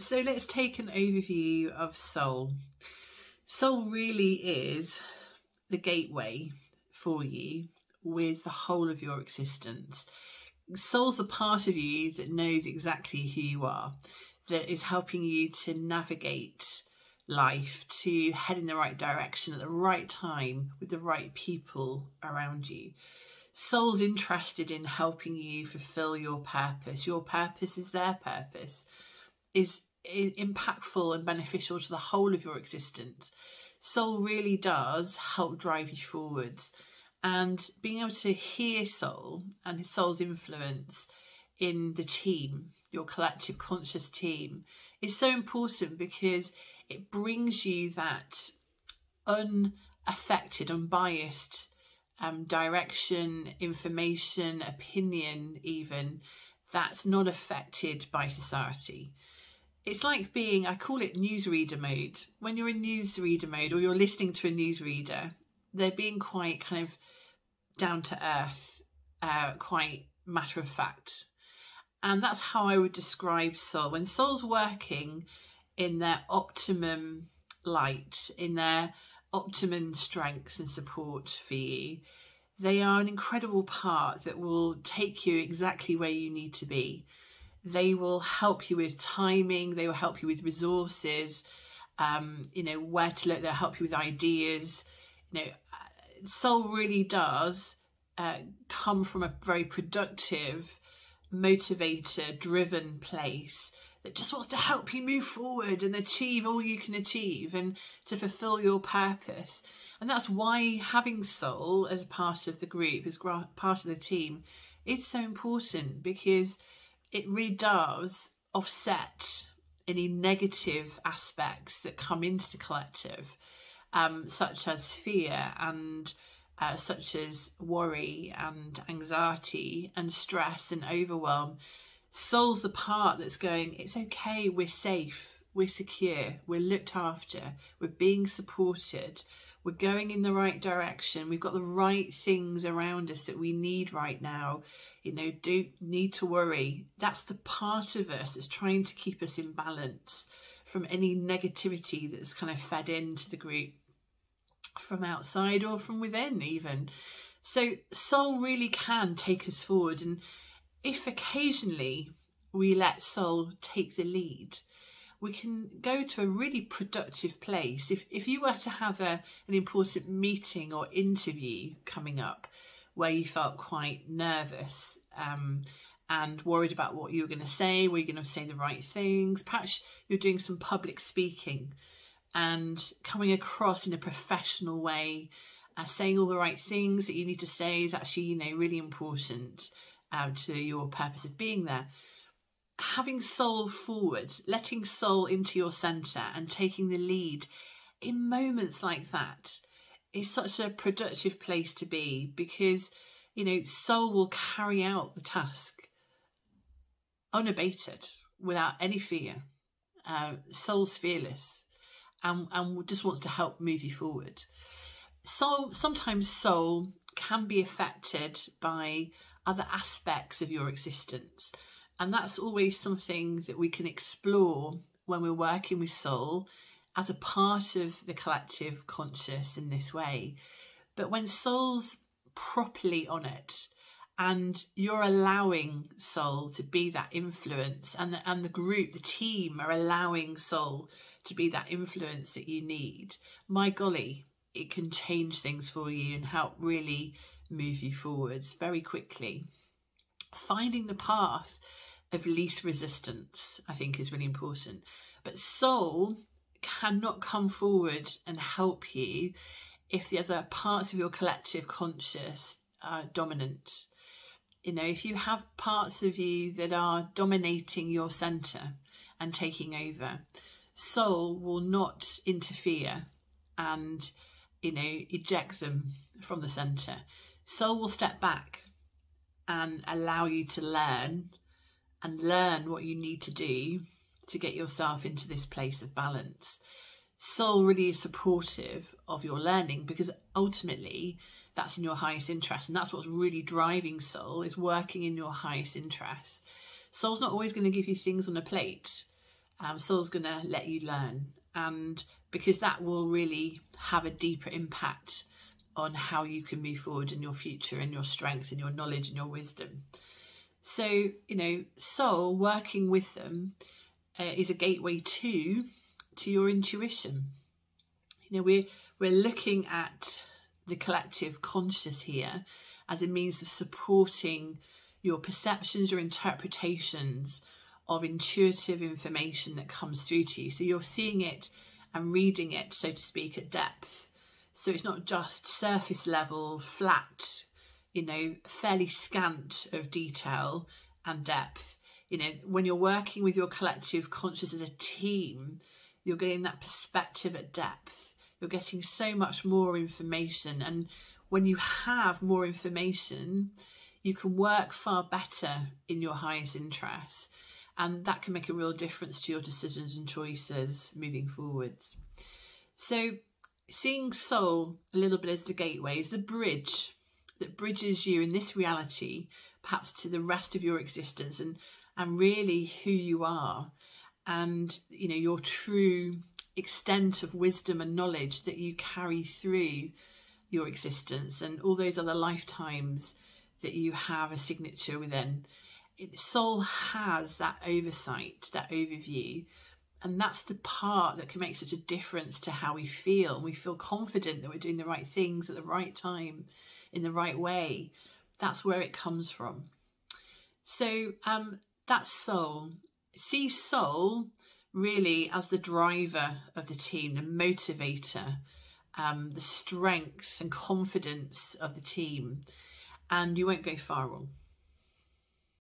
So let's take an overview of soul. Soul really is the gateway for you with the whole of your existence. Soul's the part of you that knows exactly who you are, that is helping you to navigate life, to head in the right direction at the right time with the right people around you. Soul's interested in helping you fulfill your purpose. Your purpose is their purpose, is impactful and beneficial to the whole of your existence. Soul really does help drive you forwards. And being able to hear soul and soul's influence in the team, your collective conscious team, is so important because it brings you that unaffected, unbiased um, direction, information, opinion, even that's not affected by society. It's like being, I call it newsreader mode. When you're in newsreader mode or you're listening to a newsreader, they're being quite kind of down to earth, uh, quite matter of fact. And that's how I would describe soul. When soul's working in their optimum light, in their optimum strength and support for you, they are an incredible part that will take you exactly where you need to be. They will help you with timing, they will help you with resources, um, you know, where to look, they'll help you with ideas. You know, soul really does uh, come from a very productive, motivator, driven place that just wants to help you move forward and achieve all you can achieve and to fulfill your purpose. And that's why having soul as part of the group, as part of the team, is so important because it really does offset any negative aspects that come into the collective, um, such as fear and uh, such as worry and anxiety and stress and overwhelm. Soul's the part that's going, it's okay, we're safe, we're secure, we're looked after, we're being supported, we're going in the right direction, we've got the right things around us that we need right now. You know, do need to worry. That's the part of us that's trying to keep us in balance from any negativity that's kind of fed into the group from outside or from within even. So soul really can take us forward and if occasionally we let soul take the lead, we can go to a really productive place. If, if you were to have a, an important meeting or interview coming up where you felt quite nervous um, and worried about what you were going to say, were you going to say the right things, perhaps you're doing some public speaking and coming across in a professional way, uh, saying all the right things that you need to say is actually, you know, really important uh, to your purpose of being there. Having soul forward, letting soul into your centre and taking the lead in moments like that is such a productive place to be because, you know, soul will carry out the task unabated without any fear. Uh, soul's fearless and, and just wants to help move you forward. Soul, sometimes soul can be affected by other aspects of your existence. And that's always something that we can explore when we're working with soul as a part of the collective conscious in this way. But when soul's properly on it and you're allowing soul to be that influence and the, and the group, the team are allowing soul to be that influence that you need, my golly, it can change things for you and help really move you forwards very quickly. Finding the path of least resistance, I think, is really important. But soul cannot come forward and help you if the other parts of your collective conscious are dominant. You know, if you have parts of you that are dominating your center and taking over, soul will not interfere and, you know, eject them from the center soul will step back and allow you to learn and learn what you need to do to get yourself into this place of balance. Soul really is supportive of your learning because ultimately that's in your highest interest and that's what's really driving soul is working in your highest interest. Soul's not always going to give you things on a plate. um, soul's going to let you learn and because that will really have a deeper impact on how you can move forward in your future and your strength and your knowledge and your wisdom so you know soul working with them uh, is a gateway to to your intuition you know we're we're looking at the collective conscious here as a means of supporting your perceptions, your interpretations of intuitive information that comes through to you. So you're seeing it and reading it, so to speak, at depth. So it's not just surface level, flat, you know, fairly scant of detail and depth. You know, when you're working with your collective conscious as a team, you're getting that perspective at depth. You're getting so much more information. And when you have more information, you can work far better in your highest interest. And that can make a real difference to your decisions and choices moving forwards. So, seeing soul a little bit as the gateway is the bridge that bridges you in this reality, perhaps to the rest of your existence and, and really who you are and you know your true extent of wisdom and knowledge that you carry through your existence and all those other lifetimes that you have a signature within. It, soul has that oversight, that overview, and that's the part that can make such a difference to how we feel. We feel confident that we're doing the right things at the right time, in the right way. That's where it comes from. So um, that's soul. See soul really as the driver of the team, the motivator, um, the strength and confidence of the team, and you won't go far wrong.